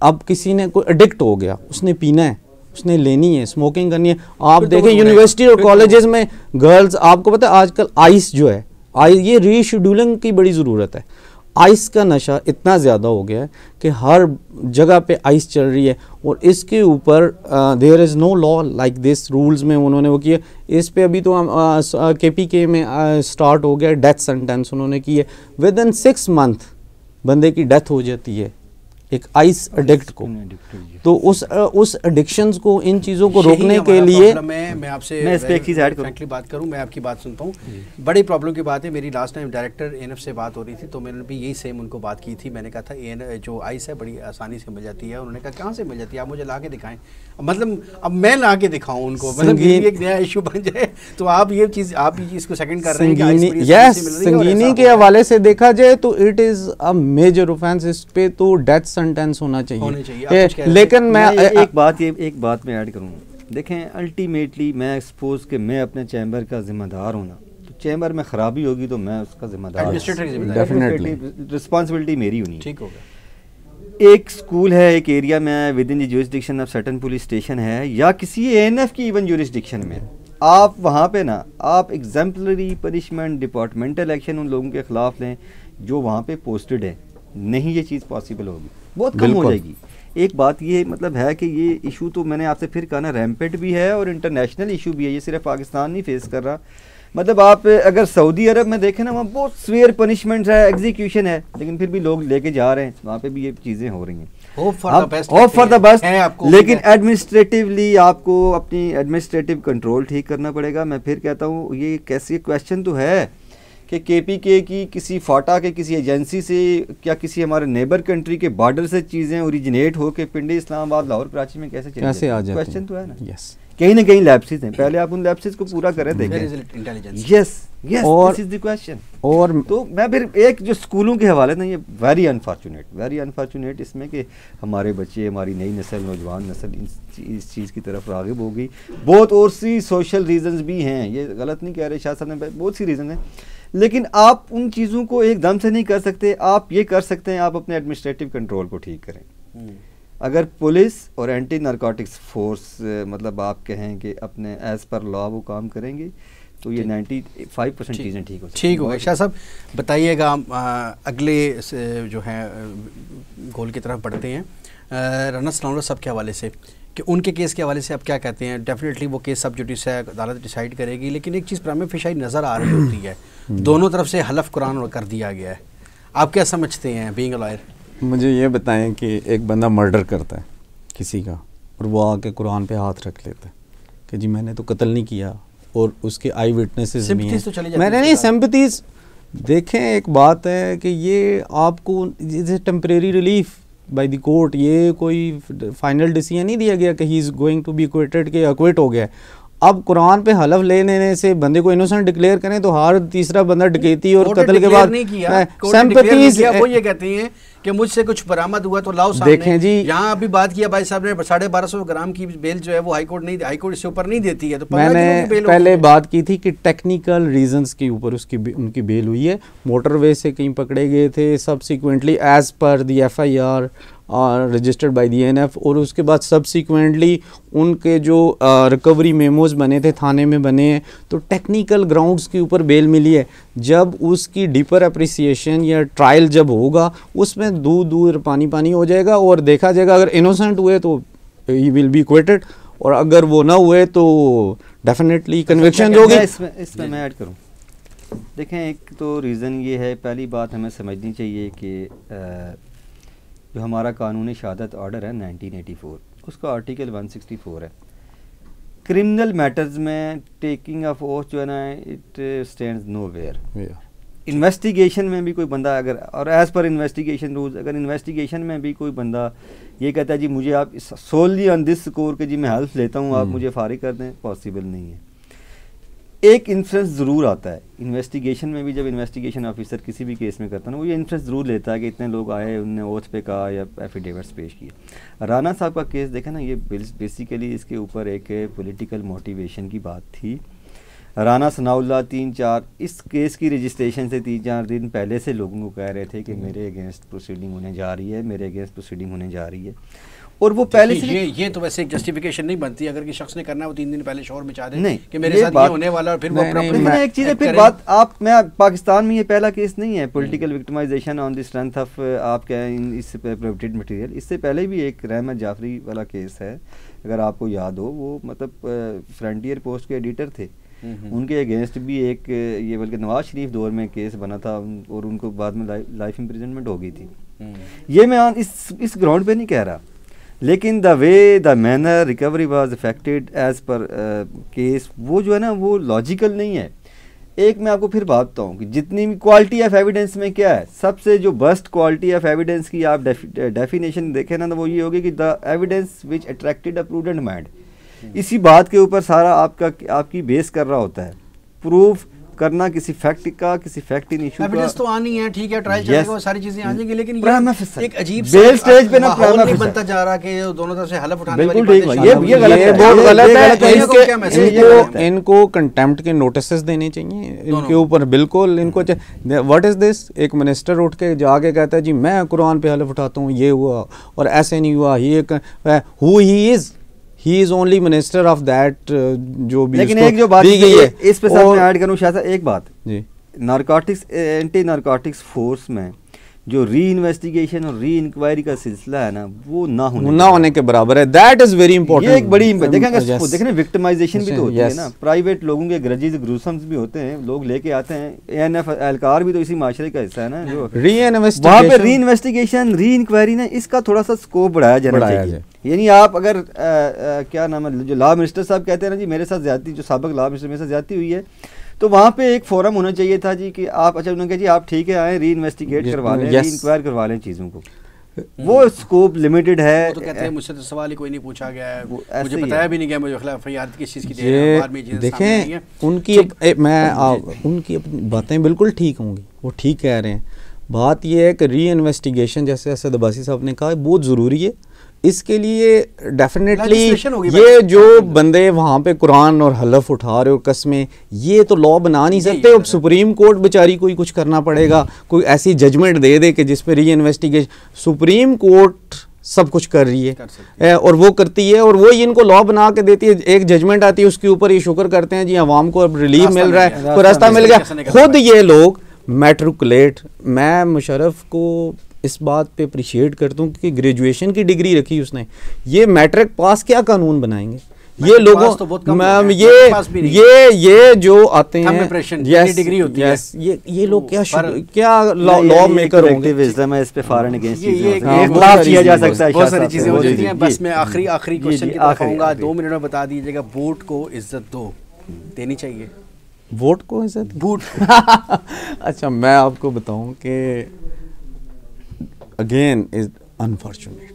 اب کسی نے کوئی اڈکٹ ہو گیا اس نے پینا ہے۔ اس نے لینی ہے اسموکنگ کرنی ہے۔ آپ دیکھیں یونیورسٹی اور کالجز میں گرلز آپ کو پتہ ہے آج کل آئس جو ہے یہ ری شیڈولنگ کی بڑی ضرورت ہے۔ آئس کا نشہ اتنا زیادہ ہو گیا ہے کہ ہر جگہ پہ آئس چل رہی ہے۔ اور اس کے اوپر دیر از نو لا لائک دس رولز میں انہوں نے وہ کیا۔ اس پہ ابھی تو کے پی کے میں اسٹارٹ ہو گیا۔ ڈیتھ سینٹینس انہوں نے کی ہے۔ ود ان سکس منتھ بندے کی ڈیتھ ہو جاتی ہے۔ ایک آئس اڈکٹ کو۔ تو اس اس اڈکشنز کو ان چیزوں کو روکنے کے لیے
میں آپ سے فرینکلی بات کروں میں آپ کی بات سنتا ہوں۔ بڑی پرابلم کی بات ہے میری last time director N F سے بات ہو رہی تھی تو میں نے بھی یہی سیم ان کو بات کی تھی۔ میں نے کہا تھا اے این جو آئس ہے بڑی آسانی سے مل جاتی ہے۔ انہوں نے کہا کہاں سے مل جاتی ہے؟ آپ مجھے لا کے دکھائیں۔ مطلب اب میں لا کے دکھاؤں ان کو۔ مطلب یہ ایک نیا ایشو بن جائے۔ تو آپ یہ چیز آپ چیز کو سیکنڈ کر رہے ہیں
یس سنگینی کے حوالے سے دیکھا جائے تو it is a major offence اس پہ تو ڈیتھ سینٹینس ہونا چاہیے۔ لیکن میں
ایک بات یہ ایک بات میں ایڈ کروں۔ دیکھیں الٹیمیٹلی میں سپوز کہ میں اپنے چیمبر کا ذمہ دار ہونا تو چیمبر میں خرابی ہوگی تو میں اس کا ذمہ دار رسپانسبلٹی میری ہونی۔ ٹھیک ہوگا ایک سکول ہے ایک ایریا میں within the jurisdiction of سٹن پولیس اسٹیشن ہے یا کسی اے این ایف کی ایون جورسڈکشن میں۔ آپ وہاں پہ نا آپ ایگزامپلری پنشمنٹ ڈپارٹمنٹل ایکشن ان لوگوں کے خلاف لیں جو وہاں پہ پوسٹڈ ہیں نہیں یہ چیز پاسبل ہوگی۔ بہت کم ہو جائے گی۔ ایک بات یہ مطلب ہے کہ یہ ایشو تو میں نے آپ سے پھر کہا نا ریمپٹ بھی ہے اور انٹرنیشنل ایشو بھی ہے۔ یہ صرف پاکستان نہیں فیس کر رہا۔ مطلب آپ اگر سعودی عرب میں دیکھیں نا وہاں بہت سویئر پنشمنٹ ہے ایگزیکیوشن ہے لیکن پھر بھی لوگ لے کے جا رہے ہیں۔ وہاں پہ بھی یہ چیزیں ہو رہی ہیں۔ ہوپ فار دا بیسٹ لیکن ایڈمنسٹریٹیولی آپ کو اپنی ایڈمنسٹریٹو کنٹرول ٹھیک کرنا پڑے گا۔ میں پھر کہتا ہوں یہ کیسی کوشچن تو ہے۔ کہ کے پی کے کی کسی فاٹا کے کسی ایجنسی سے کیا کسی ہمارے نیبر کنٹری کے بارڈر سے چیزیں اوریجنیٹ ہو کے پنڈی اسلام آباد لاہور کراچی میں کیسے
کیسے آ جاتے
ہیں؟ تو ہے نا۔ یس کہیں نہ کہیں لیپسز ہیں۔ پہلے آپ ان لیپسز کو پورا کریں دیکھیں۔ یس اور تو میں پھر ایک جو سکولوں کے حوالے نا یہ ویری انفارچونیٹ ویری انفارچونیٹ اس میں کہ ہمارے بچے ہماری نئی نسل نوجوان نسل اس چیز کی طرف راغب ہو گئی۔ بہت اور سی سوشل ریزنز بھی ہیں۔ یہ غلط نہیں کہہ رہے شاہ صاحب نے بہت سی ریزن ہیں۔ لیکن آپ ان چیزوں کو ایک دم سے نہیں کر سکتے۔ آپ یہ کر سکتے ہیں آپ اپنے ایڈمنسٹریٹو کنٹرول کو ٹھیک کریں۔ اگر پولیس اور اینٹی نارکوٹکس فورس مطلب آپ کہیں کہ اپنے ایز پر لا وہ کام کریں گے تو یہ نائنٹی فائیو پرسینٹ چیزیں ٹھیک ہو
ٹھیک ہوگا۔ شاہ صاحب بتائیے گا اگلے جو ہیں گول کی طرف بڑھتے ہیں۔ رنس نالو سب کے حوالے سے کہ ان کے کیس کے حوالے سے آپ کیا کہتے ہیں؟ ڈیفینیٹلی وہ کیس سب جوٹیس ہے عدالت ڈیسائیڈ کرے گی لیکن ایک چیز پرامے فشائی نظر آ رہی ہوتی ہے۔ دونوں طرف سے حلف قرآن کر دیا گیا ہے۔ آپ کیا سمجھتے ہیں بینگ اے لائر
مجھے یہ بتائیں کہ ایک بندہ مرڈر کرتا ہے کسی کا اور وہ آ کے قرآن پہ ہاتھ رکھ لیتا ہے کہ جی میں نے تو قتل نہیں کیا۔ اور اس کے آئی وٹنسز بھی ہیں۔ میں نے نہیں سمپتیز دیکھیں ایک بات ہے کہ یہ آپ کو temporary relief by the court یہ کوئی فائنل ڈیسیجن نہیں دیا گیا کہ he is going to be acquitted کہ اکویٹ ہو گیا اب قرآن پہ حلف لے لینے سے بندے کو انوسنٹ ڈکلیئر کریں تو ہر تیسرا بندہ ڈکیتی اور قتل کے بعد
وہ یہ کہتے ہیں کہ مجھ سے کچھ برآمد ہوا تو لاؤ سامنے۔ دیکھیں جی۔ یہاں ابھی بات کیا بھائی صاحب نے ساڑھے بارہ سو گرام کی بیل جو ہے وہ ہائی کورٹ نہیں ہائی کورٹ اس سے اوپر نہیں دیتی ہے تو
میں نے پہلے بات کی تھی کہ ٹیکنیکل ریزنز کے اوپر اس کی ان کی بیل ہوئی ہے۔ موٹر وے سے کہیں پکڑے گئے تھے subsequently as per the F I R registered by the N F اور اس کے بعد سبسیکوینٹلی ان کے جو ریکوری میموز بنے تھے تھانے میں بنے ہیں تو ٹیکنیکل گراؤنڈس کے اوپر بیل ملی ہے۔ جب اس کی ڈیپر اپریسیشن یا ٹرائل جب ہوگا اس میں دور دور پانی پانی ہو جائے گا اور دیکھا جائے گا اگر انوسنٹ ہوئے تو ہی ول بی کویٹڈ اور اگر وہ نہ ہوئے تو ڈیفینیٹلی کنوکشن جو ہوگی۔
اس میں میں ایڈ کروں۔ دیکھیں ایک تو ریزن یہ ہے پہلی بات ہمیں سمجھنی چاہیے کہ جو ہمارا قانون شہادت آرڈر ہے نائنٹین ایٹی فور اس کا آرٹیکل ون سکسٹی فور ہے۔ کرمنل میٹرز میں ٹیکنگ آف اوتھ جو ہے نا it stand nowhere. Investigation میں بھی کوئی بندہ اگر اور ایز پر انویسٹیگیشن رولز اگر انویسٹیگیشن میں بھی کوئی بندہ یہ کہتا ہے جی مجھے آپ سوللی آن دس اسکور کے جی میں ہیلپ لیتا ہوں آپ مجھے فارغ کر دیں پاسبل نہیں ہے۔ ایک انفرنس ضرور آتا ہے۔ انویسٹیگیشن میں بھی جب انویسٹیگیشن آفیسر کسی بھی کیس میں کرتا ہے وہ یہ انفرنس ضرور لیتا ہے کہ اتنے لوگ آئے، انہوں نے اوتھ پہ کہا یا ایفیڈیوٹس پیش کیے۔ رانا صاحب کا کیس دیکھیں نا، یہ بیسیکلی اس کے اوپر ایک پولیٹیکل موٹیویشن کی بات تھی۔ رانا ثناء اللہ تین چار، اس کیس کی رجسٹریشن سے تین چار دن پہلے سے لوگوں کو کہہ رہے تھے کہ میرے اگینسٹ پروسیڈنگ ہونے جا رہی ہے، میرے اگینسٹ پروسیڈنگ ہونے جا رہی ہے۔ اور وہ پہلے سے
یہ یہ تو ویسے ایک جسٹیفیکیشن نہیں بنتی۔ اگر کسی شخص نے کرنا ہے وہ تین دن پہلے شور مچا دے
نہیں،
کہ میرے ساتھ یہ ہونے والا اور پھر وہ
لیکن ایک چیز ہے پھر۔ بات آپ میں پاکستان میں یہ پہلا کیس نہیں ہے۔ Political victimisation on the strength of آپ کہیں اس پروٹیڈ مٹیریل اس سے پہلے بھی ایک رحمت جعفری والا کیس ہے۔ اگر آپ کو یاد ہو وہ مطلب فرنٹیئر پوسٹ کے ایڈیٹر تھے۔ ان کے اگینسٹ بھی ایک یہ بلکہ نواز شریف دور میں کیس بنا تھا۔ اور ان کو بعد میں لائف امپریزنمنٹ ہو گئی تھی۔ یہ میں اس اس گراؤنڈ پہ نہیں کہہ رہا۔ لیکن the way the manner recovery was effected as per case وہ جو ہے نا وہ لاجیکل نہیں ہے۔ ایک میں آپ کو پھر بات بتاؤں کہ جتنی بھی کوالٹی آف ایویڈنس میں کیا ہے سب سے جو بسٹ کوالٹی آف ایویڈنس کی آپ ڈیفینیشن دیکھیں نا تو وہ یہ ہوگی کہ the evidence which attracted a prudent mind اسی بات کے اوپر سارا آپ کا آپ کی بیس کر رہا ہوتا ہے۔ پروف کرنا کسی فیکٹ کا کسی فیکٹ ان ایشو کا
ایویڈنس تو آنی ہے ٹھیک ہے ٹرائل. چلے گا ساری چیزیں آ جائیں گی لیکن
Prima
یہ. ایک عجیب
Bail stage پہ نا
ماحول
prima
نہیں. بنتا جا رہا کہ دونوں طرف سے حلف اٹھانے والی باتیں
یہ- یہ۔ غلط ہے.
بہت غلط ہے
کو
کے ان کو کنٹمپٹ کے نوٹسز دینے چاہیے ان۔ کے اوپر بالکل ان کو واٹ از دس ایک منسٹر اٹھ کے جا کے کہتا ہے جی میں قرآن پہ حلف اٹھاتا ہوں یہ ہوا اور ایسے نہیں ہوا یہ ہو he is he is only minister of that جو بھی
لیکن ایک جو بات
دی گئی ہے۔
اس پہ ساتھ میں ایڈ کروں شاہ صاحب ایک بات۔
جی۔
نارکوٹکس اینٹی نارکوٹکس فورس میں جو ری انویسٹیگیشن اور ری انکوائری کا سلسلہ ہے نا وہ نہ ہونے
نہ ہونے کے برابر ہے۔ دیٹ از ویری امپورٹنٹ
یہ ایک بڑی دیکھیں گے دیکھیں وکٹمائزیشن بھی تو ہوتی ہے نا۔ پرائیویٹ لوگوں کے گرجز گروسمز بھی ہوتے ہیں۔ لوگ لے کے آتے ہیں۔ اے این ایف اہلکار بھی تو اسی معاشرے کا حصہ ہے نا۔ جو
ری
وہاں پہ ری انویسٹیگیشن ری انکوائری نا اس کا تھوڑا سا سکوپ بڑھایا جانا چاہیے۔ یعنی آپ اگر کیا نام ہے جو لا منسٹر صاحب کہتے ہیں نا جی میرے ساتھ زیادتی جو سابق لا منسٹر میرے ساتھ زیادتی ہوئی ہے۔ تو وہاں پہ ایک فورم ہونا چاہیے تھا جی کہ آپ اچھا انہوں نے کہا جی آپ ٹھیک ہے آئیں ری انویسٹیگیٹ کروا لیں ری انکوائر کروا لیں چیزوں کو۔ وہ اسکوپ لمیٹڈ ہے۔
وہ تو کہتے ہیں مجھ سے تو سوال ہی کوئی نہیں پوچھا گیا ہے۔ مجھے بتایا۔ بھی نہیں گیا مجھے خلاف فریاد کس چیز کی دے
دیکھیں ان کی میں ان کی اپنی باتیں بالکل ٹھیک ہوں گی وہ ٹھیک کہہ رہے ہیں۔ بات یہ ہے کہ ری انویسٹیگیشن جیسے اسد عباسی صاحب نے کہا بہت ضروری ہے۔ اس کے لیے ڈیفینیٹلی یہ۔ جو بندے وہاں پہ قرآن اور حلف اٹھا رہے ہو قسمیں یہ تو لا بنا نہیں سکتے. اب سپریم کورٹ بیچاری کوئی کچھ کرنا پڑے گا کوئی ایسی ججمنٹ دے دے کہ جس پہ ری انویسٹیگیشن سپریم کورٹ سب کچھ کر رہی ہے. اور وہ کرتی ہے اور وہی ان کو لا بنا کے دیتی ہے. ایک ججمنٹ آتی ہے اس کے اوپر یہ شکر کرتے ہیں جی عوام کو اب ریلیف مل رہا ہے کوئی راستہ مل گیا. خود یہ لوگ میٹروکلیٹ میں مشرف کو اس بات پہ اپریشیٹ کرتا ہوں کہ گریجویشن کی ڈگری رکھی اس نے۔ یہ میٹرک پاس کیا قانون بنائیں گے؟ یہ لوگوں یہ یہ یہ جو آتے ہیں یہ لوگ کیا کیا لا میکر ہوں گے؟
میں اس پہ فارن اگینسٹ
اختلاف کیا جا سکتا ہے بہت ساری چیزیں ہوتی ہیں بس میں آخری آخری کوشچن کی طرف آؤں گا۔ دو منٹ میں بتا دیجیے گا بوٹ کو عزت دو۔ دینی چاہیے۔
ووٹ کو عزت؟
بوٹ
اچھا میں آپ کو بتاؤں کہ اگین از انفارچونیٹ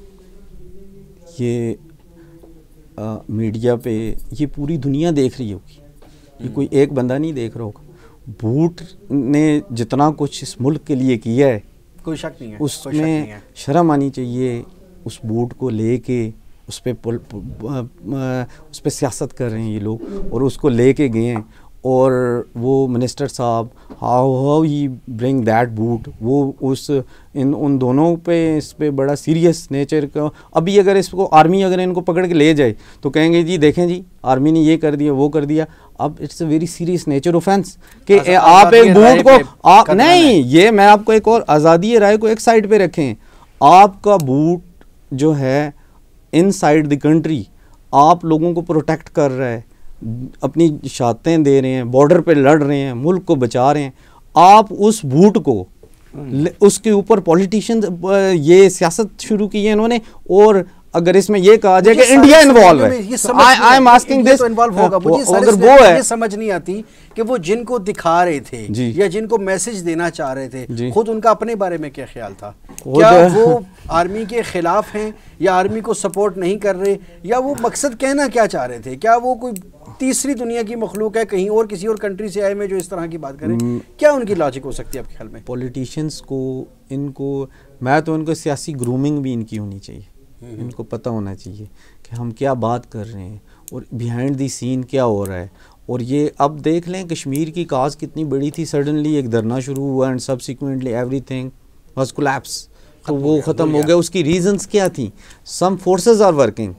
یہ میڈیا پہ یہ پوری دنیا دیکھ رہی ہوگی. یہ کوئی ایک بندہ نہیں دیکھ رہا ہوگا. بوٹ نے جتنا کچھ اس ملک کے لیے کیا ہے
کوئی شک نہیں ہے
اس میں شرم آنی چاہیے اس بوٹ کو لے کے اس پہ اس پہ سیاست کر رہے ہیں یہ لوگ اور اس کو لے کے گئے ہیں. اور وہ منسٹر صاحب how how he bring that boat وہ اس ان ان دونوں پہ اس پہ بڑا سیریس نیچر کا۔ ابھی اگر اس کو آرمی اگر ان کو پکڑ کے لے جائے تو کہیں گے جی دیکھیں جی آرمی نے یہ کر دیا وہ کر دیا۔ اب it's a very serious nature offence کہ آپ ایک بوٹ کو آپ نہیں یہ میں آپ کو ایک اور آزادی رائے کو ایک سائڈ پہ رکھیں۔ آپ کا بوٹ جو ہے ان سائڈ دی کنٹری آپ لوگوں کو پروٹیکٹ کر رہا ہے۔ اپنی شاتیں دے رہے ہیں بارڈر پہ لڑ رہے ہیں ملک کو بچا رہے ہیں۔ آپ اس بوٹ کو اس کے اوپر پولیٹیشین یہ سیاست شروع کی ہے انہوں نے۔ اور اگر اس میں یہ کہا جائے کہ انڈیا انوالو ہے۔ آئی ایم آسکنگ دس
اگر وہ ہے۔ یہ سمجھ نہیں آتی کہ وہ جن کو دکھا رہے تھے یا جن کو میسج دینا چاہ رہے تھے۔ خود ان کا اپنے بارے میں کیا خیال تھا؟ کیا وہ آرمی کے خلاف ہیں یا آرمی کو سپورٹ نہیں کر رہے یا وہ مقصد کہنا کیا چاہ رہے تھے؟ کیا وہ کوئی تیسری دنیا کی مخلوق ہے کہیں اور کسی اور کنٹری سے آئے میں جو اس طرح کی بات کریں؟ کیا ان کی لاجک ہو سکتی ہے آپ کے خیال میں؟
پولیٹیشینس کو ان کو میں تو ان کو سیاسی گرومنگ بھی ان کی ہونی چاہیے۔ ان کو پتہ ہونا چاہیے کہ ہم کیا بات کر رہے ہیں اور بیہائنڈ دی سین کیا ہو رہا ہے۔ اور یہ اب دیکھ لیں کشمیر کی کاز کتنی بڑی تھی۔ سڈنلی ایک دھرنا شروع ہوا and subsequently everything was collapse تو وہ ختم ہو گیا۔ اس کی ریزنز کیا تھیں؟ سم فورسز آر ورکنگ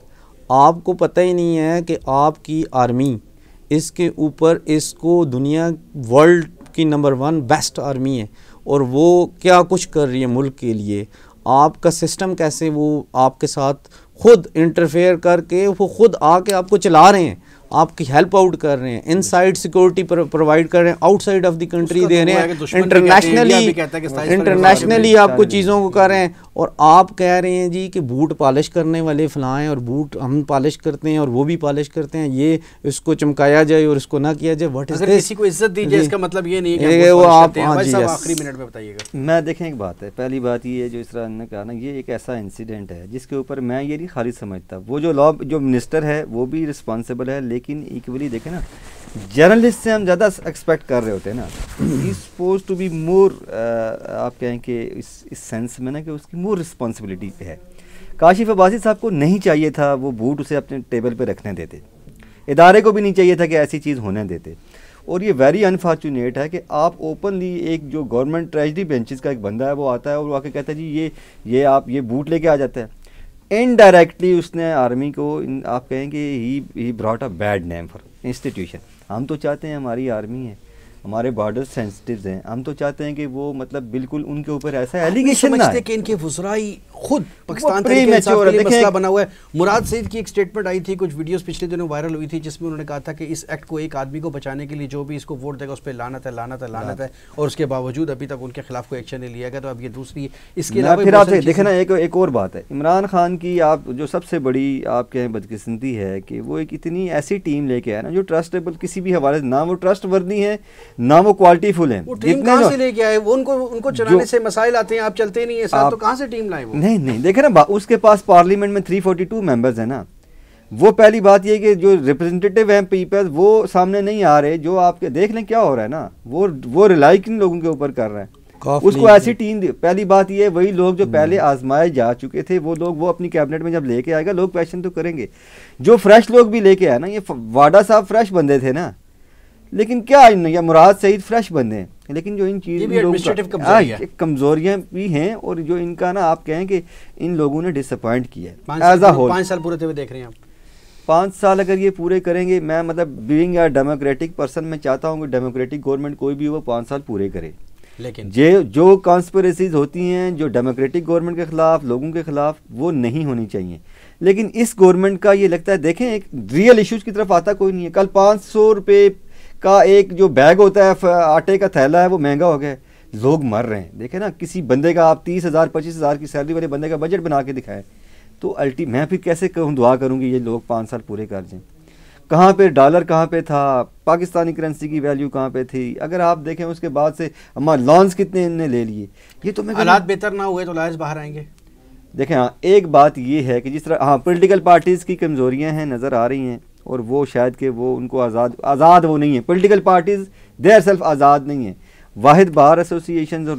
آپ کو پتہ ہی نہیں ہے کہ آپ کی آرمی اس کے اوپر اس کو دنیا ورلڈ کی نمبر ون بیسٹ آرمی ہے اور وہ کیا کچھ کر رہی ہے ملک کے لیے؟ آپ کا سسٹم کیسے وہ آپ کے ساتھ خود انٹرفیئر کر کے وہ خود آ کے آپ کو چلا رہے ہیں؟ آپ کی ہیلپ آؤٹ کر رہے ہیں ان سائڈ سیکورٹی پرووائڈ کر رہے ہیں outside of the country دے رہے ہیں انٹرنیشنلی انٹرنیشنلی آپ کو چیزوں کو کر رہے ہیں۔ اور آپ کہہ رہے ہیں جی کہ بوٹ پالش کرنے والے فلاں ہیں اور بوٹ ہم پالش کرتے ہیں اور وہ بھی پالش کرتے ہیں یہ اس کو چمکایا جائے اور اس کو نہ کیا جائے۔
واٹ از کسی کو عزت دیجیے اس کا مطلب یہ نہیں ہے
وہ آپ جی
آخری منٹ میں بتائیے گا۔
میں دیکھیں ایک بات ہے۔ پہلی بات یہ ہے جو اس طرح نے کہا نا یہ ایک ایسا انسیڈنٹ ہے جس کے اوپر میں یہ نہیں خالی سمجھتا۔ وہ جو لا جو منسٹر ہے وہ بھی رسپانسبل ہے لیکن ایکولی دیکھیں نا جرنلسٹ سے ہم زیادہ ایکسپیکٹ کر رہے ہوتے ہیں نا۔ He suppose to be more آپ کہیں کہ اس اس سینس میں نا کہ اس کی مور رسپانسبلٹی پہ ہے۔ کاشف عباسی صاحب کو نہیں چاہیے تھا وہ بوٹ اسے اپنے ٹیبل پہ رکھنے دیتے۔ ادارے کو بھی نہیں چاہیے تھا کہ ایسی چیز ہونے دیتے۔ اور یہ ویری انفارچونیٹ ہے کہ آپ اوپنلی ایک جو گورنمنٹ ٹریجری بینچز کا ایک بندہ ہے، وہ آتا ہے اور وہ آ کے کہتا ہے جی یہ یہ آپ، یہ بوٹ لے کے آ جاتا ہے۔ انڈائریکٹلی اس نے آرمی کو آپ کہیں کہ he he brought a bad name for institution ہم تو چاہتے ہیں ہماری آرمی ہے ہمارے بارڈر سینسٹیوز ہیں۔ ہم تو چاہتے ہیں کہ وہ مطلب بالکل ان کے اوپر ایسا ایلیگیشن نہ
کہ ان کے وزرائی خود پاکستان تحریک انصاف کے لیے مسئلہ بنا ہوا ہے۔ مراد سعید کی ایک سٹیٹمنٹ آئی تھی کچھ ویڈیوز پچھلے دنوں وائرل ہوئی تھی جس میں انہوں نے کہا تھا کہ اس ایکٹ کو ایک آدمی کو بچانے کے لیے جو بھی اس کو ووٹ دے گا اس پہ لانت ہے لانت ہے لانت ہے۔ اور اس کے باوجود ابھی تک ان کے خلاف کوئی ایکشن نہیں لیا گیا۔ تو اب یہ دوسری اس کے علاوہ
پھر آپ دیکھیں نا ایک ایک اور بات ہے۔ عمران خان کی آپ جو سب سے بڑی آپ کے بدقسمتی ہے کہ وہ ایک اتنی ایسی ٹیم لے کے آئے نا جو ٹرسٹیبل کسی بھی حوالے سے نہ وہ ٹرسٹ وردی ہیں نہ وہ کوالٹی فل ہیں۔
وہ ٹیم کہاں سے لے کے آئے؟ ان کو ان کو چلانے سے مسائل آتے ہیں آپ چلتے نہیں ہیں۔ ساتھ تو کہاں سے ٹیم لائے وہ؟
نہیں نہیں دیکھیں نا اس کے پاس پارلیمنٹ میں 342 ممبرز ہیں نا۔ وہ پہلی بات یہ کہ جو ریپرزنٹیٹیو ہیں پیپلز وہ سامنے نہیں آ رہے جو آپ کے دیکھ لیں کیا ہو رہا ہے نا۔ وہ وہ ریلائی کن لوگوں کے اوپر کر رہے ہیں؟ اس کو ایسی ٹیم پہلی بات یہ وہی لوگ جو پہلے آزمائے جا چکے تھے وہ لوگ وہ اپنی کیبنٹ میں جب لے کے آئے گا لوگ کویشچن تو کریں گے۔ جو فریش لوگ بھی لے کے آئے نا یہ واڈا صاحب فریش بندے تھے نا۔ لیکن کیا یا مراد سعید فریش بندے ہیں؟ لیکن جو ان چیزوں ہاں، کمزوریاں بھی ہیں اور جو ان کا نا آپ کہیں کہ ان لوگوں نے ڈس اپوائنٹ کیا ہے۔ ایز اے ہول
پانچ سال پورے ہوئے دیکھ رہے ہیں آپ۔
پانچ سال اگر یہ پورے کریں گے میں مطلب بینگ اے ڈیموکریٹک پرسن میں چاہتا ہوں کہ ڈیموکریٹک گورنمنٹ کوئی بھی وہ پانچ سال پورے کرے۔
لیکن
جو کانسپریسیز ہوتی ہیں جو ڈیموکریٹک گورنمنٹ کے خلاف لوگوں کے خلاف وہ نہیں ہونی چاہیے۔ لیکن اس گورنمنٹ کا یہ لگتا ہے دیکھیں ایک ریئل ایشوز کی طرف آتا کوئی نہیں ہے۔ کل پانچ سو روپے کا ایک جو بیگ ہوتا ہے آٹے کا تھیلا ہے وہ مہنگا ہو گیا۔ لوگ مر رہے ہیں۔ دیکھیں نا کسی بندے کا آپ تیس ہزار پچیس ہزار کی سیلری والے بندے کا بجٹ بنا کے دکھائیں تو الٹی میں پھر کیسے کہوں دعا کروں گی یہ لوگ پانچ سال پورے کر جائیں۔ کہاں پہ ڈالر کہاں پہ تھا؟ پاکستانی کرنسی کی ویلیو کہاں پہ تھی؟ اگر آپ دیکھیں اس کے بعد سے ہمارا لانس کتنے انہیں لے لیے۔ یہ تو میں
حالات بہتر نہ ہوئے تو لائز باہر آئیں گے۔
دیکھیں ہاں ایک بات یہ ہے کہ جس طرح ہاں پولیٹیکل پارٹیز کی کمزوریاں ہیں نظر آ رہی ہیں۔ اور وہ شاید کہ وہ ان کو آزاد آزاد وہ نہیں ہیں۔ پولیٹیکل پارٹیز دیر سیلف آزاد نہیں ہیں۔ واحد بار ایسوسیشنز اور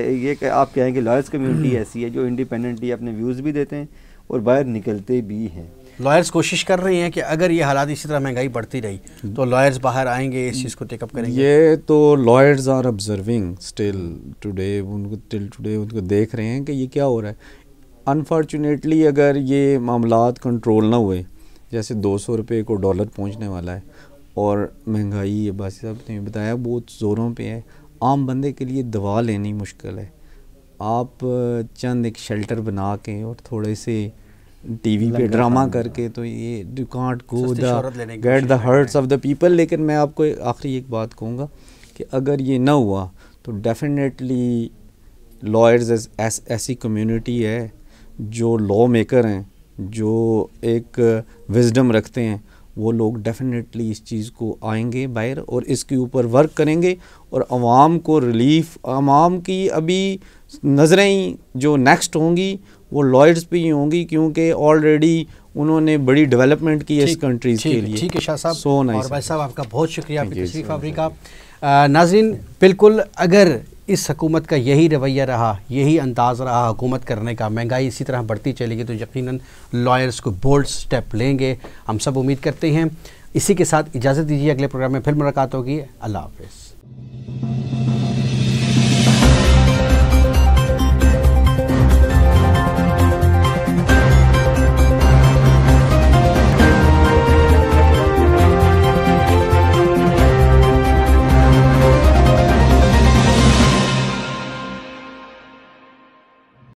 یہ کہ آپ کہیں کہ لائرس کمیونٹی ایسی ہے جو انڈیپینڈنٹلی اپنے ویوز بھی دیتے ہیں اور باہر نکلتے بھی ہیں۔
لائرز کوشش کر رہے ہیں کہ اگر یہ حالات اسی طرح مہنگائی بڑھتی رہی تو لائرز باہر آئیں گے اس چیز کو ٹیک اپ کریں گے۔
یہ تو lawyers are observing still today ان کو ٹل ٹوڈے ان کو دیکھ رہے ہیں کہ یہ کیا ہو رہا ہے۔ انفارچونیٹلی اگر یہ معاملات کنٹرول نہ ہوئے جیسے دو سو روپے کو ڈالر پہنچنے والا ہے اور مہنگائی باسی صاحب نے بتایا بہت زوروں پہ ہے۔ عام بندے کے لیے دوا لینی مشکل ہے۔ آپ چند ایک شیلٹر بنا کے اور تھوڑے سے ٹی وی پہ ڈرامہ کر کے تو یہ do can't go the get the hearts of the people لیکن میں آپ کو آخری ایک بات کہوں گا کہ اگر یہ نہ ہوا تو ڈیفینیٹلی لائرز ایسی کمیونٹی ہے جو لا میکر ہیں۔ جو ایک وزڈم رکھتے ہیں وہ لوگ ڈیفینیٹلی اس چیز کو آئیں گے باہر اور اس کے اوپر ورک کریں گے اور عوام کو ریلیف عوام کی ابھی نظریں جو نیکسٹ ہوں گی وہ لائرز پہ ہی ہوں گی کیونکہ آلریڈی انہوں نے بڑی ڈیولپمنٹ کی ہے اس کنٹریز کے لیے۔
ٹھیک ہے شاہ صاحب۔ اور بھائی صاحب آپ کا بہت شکریہ آپ کی تشریف آوری کا۔ ناظرین بالکل اگر اس حکومت کا یہی رویہ رہا، یہی انداز رہا حکومت کرنے کا۔ مہنگائی اسی طرح بڑھتی چلے گی تو یقیناً لائرز کو بولڈ سٹیپ لیں گے۔ ہم سب امید کرتے ہیں۔ اسی کے ساتھ اجازت دیجیے اگلے پروگرام میں پھر ملاقات ہوگی۔ اللہ حافظ۔